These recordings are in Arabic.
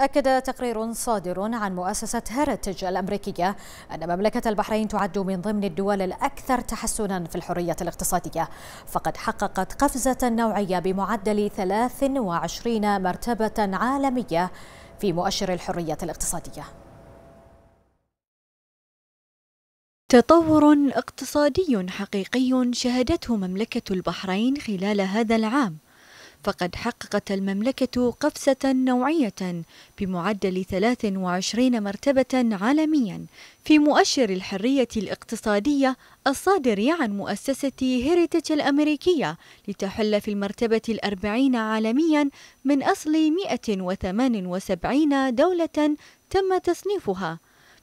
أكد تقرير صادر عن مؤسسة هيريتج الأمريكية أن مملكة البحرين تعد من ضمن الدول الأكثر تحسنا في الحرية الاقتصادية فقد حققت قفزة نوعية بمعدل 23 مرتبة عالمية في مؤشر الحرية الاقتصادية. تطور اقتصادي حقيقي شهدته مملكة البحرين خلال هذا العام. فقد حققت المملكة قفزة نوعية بمعدل 23 مرتبة عالميا في مؤشر الحرية الاقتصادية الصادر عن مؤسسة هيريتج الأمريكية لتحل في المرتبة الأربعين عالميا من أصل 178 دولة تم تصنيفها.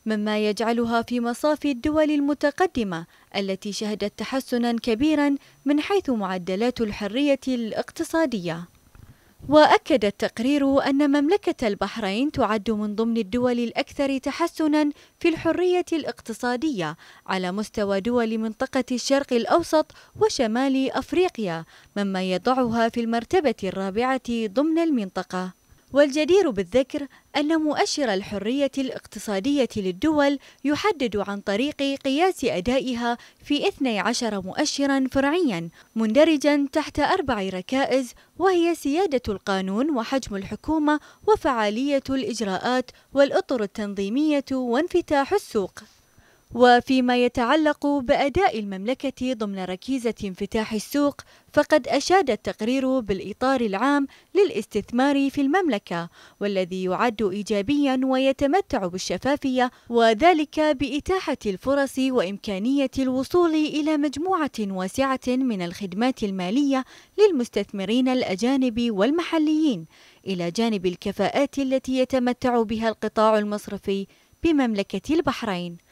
مما يجعلها في مصاف الدول المتقدمة التي شهدت تحسنا كبيرا من حيث معدلات الحرية الاقتصادية. وأكد التقرير أن مملكة البحرين تعد من ضمن الدول الأكثر تحسنا في الحرية الاقتصادية على مستوى دول منطقة الشرق الأوسط وشمال أفريقيا مما يضعها في المرتبة الرابعة ضمن المنطقة. والجدير بالذكر أن مؤشر الحرية الاقتصادية للدول يحدد عن طريق قياس أدائها في 12 مؤشرا فرعيا مندرجا تحت أربع ركائز وهي سيادة القانون وحجم الحكومة وفعالية الإجراءات والأطر التنظيمية وانفتاح السوق. وفيما يتعلق بأداء المملكة ضمن ركيزة انفتاح السوق فقد أشاد التقرير بالإطار العام للاستثمار في المملكة والذي يعد إيجابيا ويتمتع بالشفافية وذلك بإتاحة الفرص وإمكانية الوصول إلى مجموعة واسعة من الخدمات المالية للمستثمرين الأجانب والمحليين إلى جانب الكفاءات التي يتمتع بها القطاع المصرفي بمملكة البحرين.